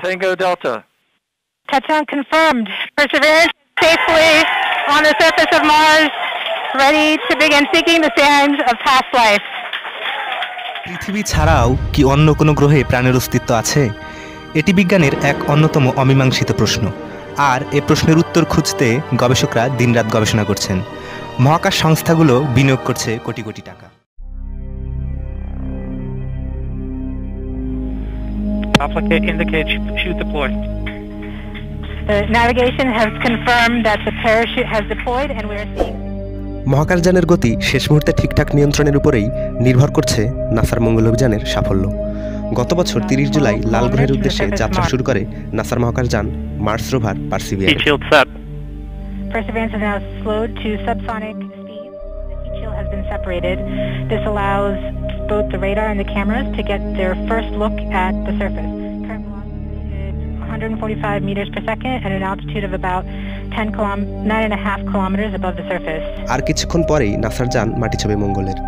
Tango Delta. Touchdown confirmed. Perseverance safely on the surface of Mars, ready to begin seeking the sands of past life. পৃথিবী ছাড়াও কি অন্য কোনো গ্রহে প্রাণের অস্তিত্ব আছে এটি বিজ্ঞানের এক অন্যতম অমীমাংসিত প্রশ্ন আর এ প্রশ্নের উত্তর খুঁজতে গবেষকরা দিনরাত গবেষণা করছেন মহাকাশ সংস্থাগুলো বিনিয়োগ করছে কোটি কোটি টাকা Applicant indicates chute deployed. The navigation has confirmed that the parachute has deployed and we are seeing. মহাকাশযানের গতি শেষ মুহূর্তে ঠিকঠাক নিয়ন্ত্রণের উপরেই নির্ভর করছে নাসার মঙ্গল অভিযানের সাফল্য। গত বছর তিরিশ জুলাই লাল গ্রহের উদ্দেশ্যে যাত্রা শুরু করে নাসার মহাকাশযান Mars rover Perseverance. Shield has been separated. This allows both the radar and the cameras to get their first look at the surface. Current velocity is 145 meters per second at an altitude of about 10 kilom- nine and a half kilometers above the surface. আর কিছুক্ষণ পরেই নাসার যান মাটি ছবে মঙ্গলের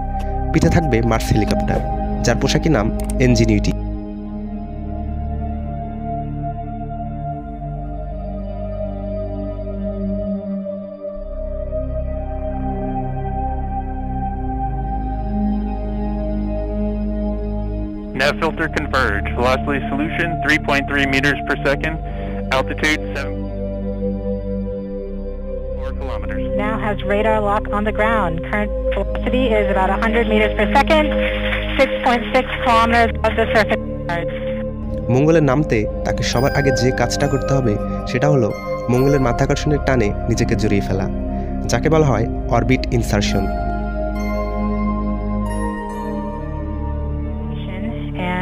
পিঠে থাকবে Mars helicopter যার পোশাকি নাম এনজিনিউটি Nav filter converge. Velocity solution 3.3 meters per second. Altitude 7. 4 kilometers. Now has radar lock on the ground. Current velocity is about 100 meters per second, 6.6 kilometers above the surface. মঙ্গলে নামতে তাকে সবার আগে যে কাজটা করতে হবে সেটা হলো মঙ্গলের মাধ্যাকর্ষণের টানে নিজেকে জড়িয়ে ফেলা যাকে বলা হয় orbit insertion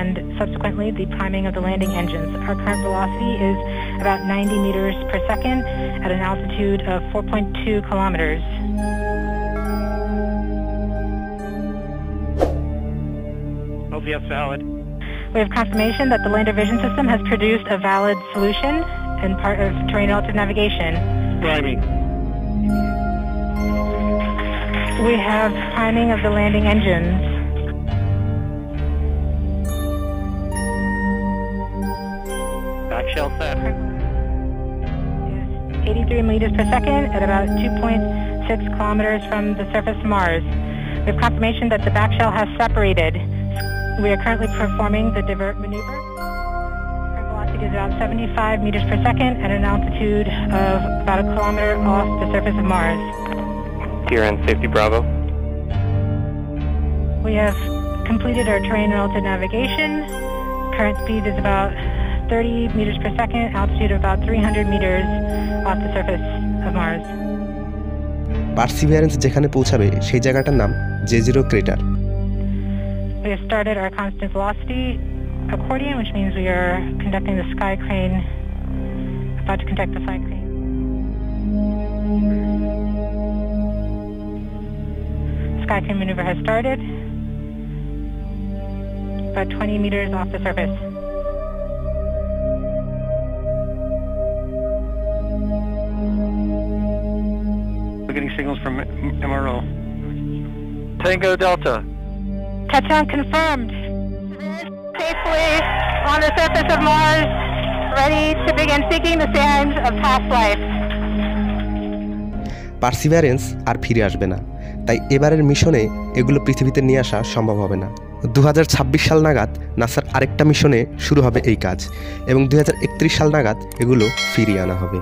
and subsequently the priming of the landing engines. Our current velocity is about 90 meters per second at an altitude of 4.2 kilometers. LVS valid. We have confirmation that the lander vision system has produced a valid solution and part of terrain relative navigation. Priming. We have priming of the landing engines. Back shell set. is 83 meters per second at about 2.6 kilometers from the surface of Mars. We have confirmation that the back shell has separated. We are currently performing the divert maneuver. Current velocity is about 75 meters per second at an altitude of about a kilometer off the surface of Mars. TRN safety Bravo. We have completed our terrain relative navigation. Current speed is about 30 meters per second, altitude of about 300 meters off the surface of Mars. Perseverance যেখানে পৌঁছাবে সেই জায়গাটার নাম Jezero crater We have started our constant velocity accordion, which means we are conducting the sky crane, about to conduct the sky crane. Sky crane maneuver has started, about 20 meters off the surface. Signals from MRO. Tango Delta. Touchdown confirmed. Safely on the surface of Mars, ready to begin seeking the sands of past life. Perseverance আর ফিরে আসবে না তাই এবারের মিশনে এগুলো পৃথিবীতে নিয়ে আসা সম্ভব হবে না দু হাজার ছাব্বিশ সাল নাগাদ নাসার আরেকটা মিশনে শুরু হবে এই কাজ এবং দুই হাজার একত্রিশ সাল নাগাদ এগুলো ফিরিয়ে আনা হবে